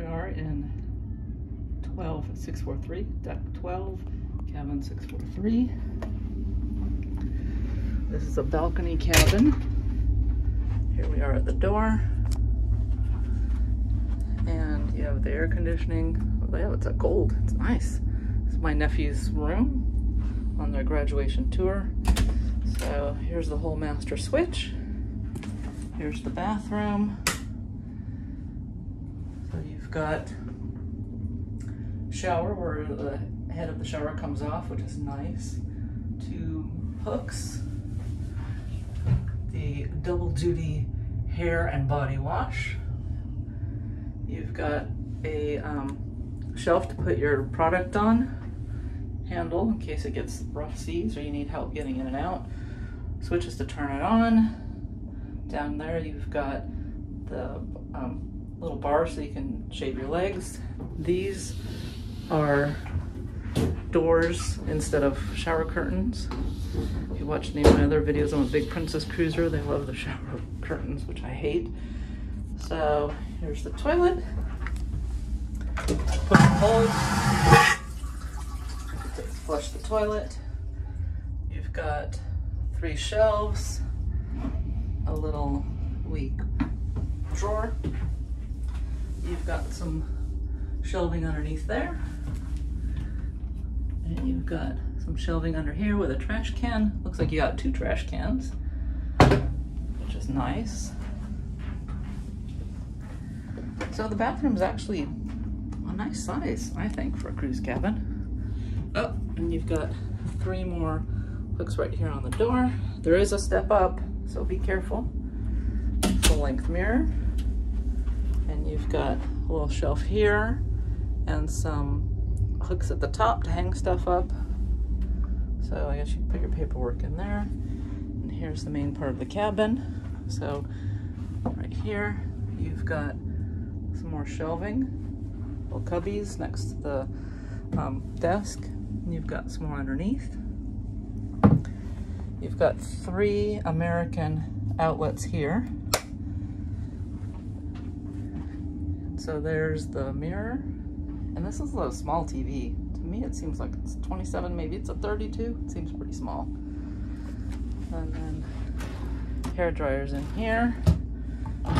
are in 12643, deck 12, cabin 643. This is a balcony cabin. Here we are at the door. And you have the air conditioning. Oh, yeah, it's a gold. It's nice. This is my nephew's room on their graduation tour. So here's the whole master switch. Here's the bathroom. Got shower where the head of the shower comes off, which is nice. Two hooks. The double duty hair and body wash. You've got a um, shelf to put your product on. Handle in case it gets rough seas or you need help getting in and out. Switches to turn it on. Down there you've got the um, little bar so you can shave your legs. These are doors instead of shower curtains. If you watch any of my other videos, I'm a big Princess Cruiser. They love the shower curtains, which I hate. So here's the toilet. Put the hole. Flush the toilet. You've got three shelves, a little weak drawer. You've got some shelving underneath there. And you've got some shelving under here with a trash can. Looks like you got two trash cans, which is nice. So the bathroom's actually a nice size, I think, for a cruise cabin. Oh, and you've got three more hooks right here on the door. There is a step up, so be careful. Full length mirror. And you've got a little shelf here and some hooks at the top to hang stuff up. So I guess you can put your paperwork in there. And here's the main part of the cabin. So right here, you've got some more shelving, little cubbies next to the um, desk. And you've got some more underneath. You've got three American outlets here. So there's the mirror. And this is a small TV. To me, it seems like it's 27, maybe it's a 32. It seems pretty small. And then hair dryers in here.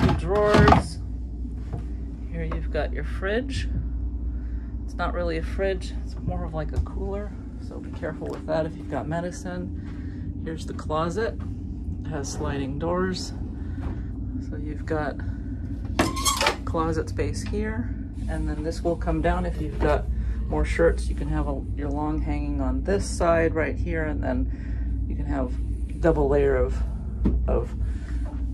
Two drawers. Here you've got your fridge. It's not really a fridge, it's more of like a cooler. So be careful with that if you've got medicine. Here's the closet. It has sliding doors. So you've got closet space here. And then this will come down if you've got more shirts. You can have a, your long hanging on this side right here. And then you can have double layer of, of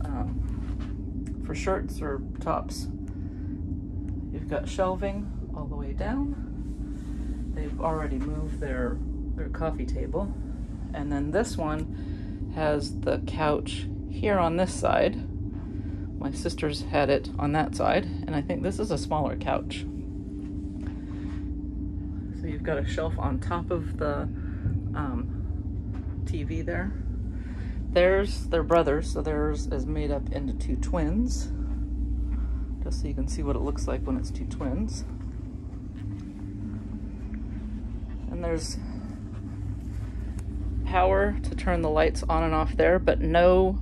um, for shirts or tops. You've got shelving all the way down. They've already moved their, their coffee table. And then this one has the couch here on this side my sister's had it on that side, and I think this is a smaller couch. So you've got a shelf on top of the um, TV there. There's their brothers, so theirs is made up into two twins. Just so you can see what it looks like when it's two twins. And there's power to turn the lights on and off there, but no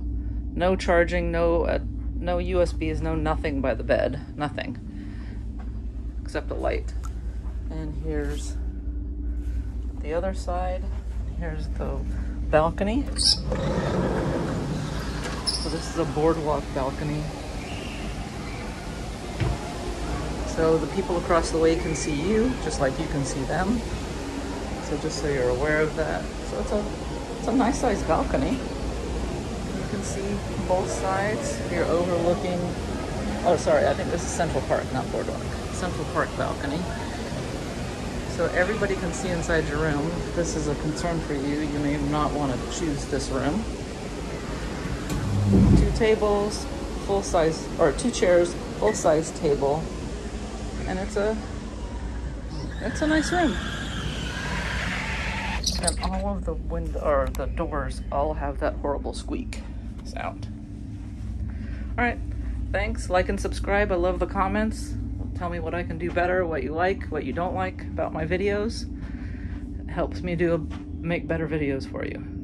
no charging, no uh, no USBs, no nothing by the bed. Nothing. Except a light. And here's the other side. Here's the balcony. So this is a boardwalk balcony. So the people across the way can see you, just like you can see them. So just so you're aware of that. So it's a, it's a nice sized balcony can see both sides. You're overlooking, oh sorry, I think this is Central Park, not Boardwalk. Central Park balcony. So everybody can see inside your room. If this is a concern for you, you may not want to choose this room. Two tables, full size, or two chairs, full size table. And it's a, it's a nice room. And all of the window or the doors all have that horrible squeak sound. All right, thanks. Like and subscribe. I love the comments. Tell me what I can do better, what you like, what you don't like about my videos. It helps me do make better videos for you.